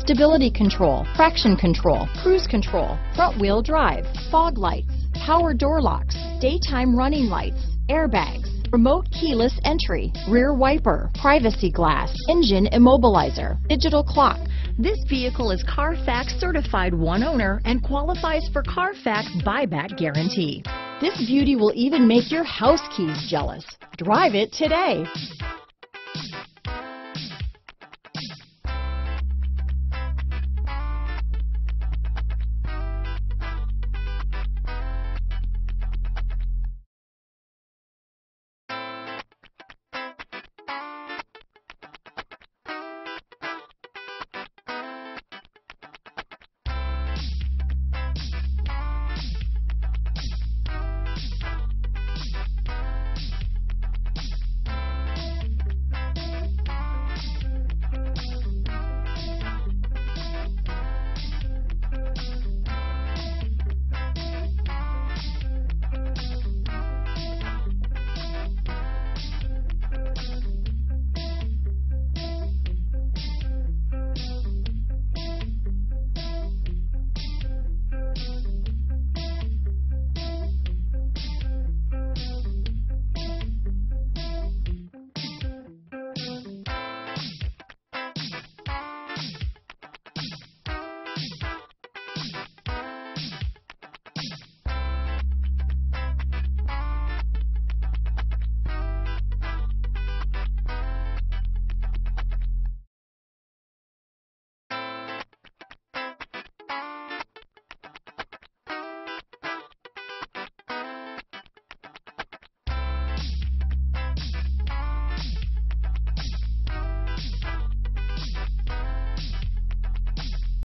Stability control, traction control, cruise control, front wheel drive, fog lights, power door locks, daytime running lights, airbags, remote keyless entry, rear wiper, privacy glass, engine immobilizer, digital clock. This vehicle is Carfax certified one owner and qualifies for Carfax buyback guarantee. This beauty will even make your house keys jealous. Drive it today.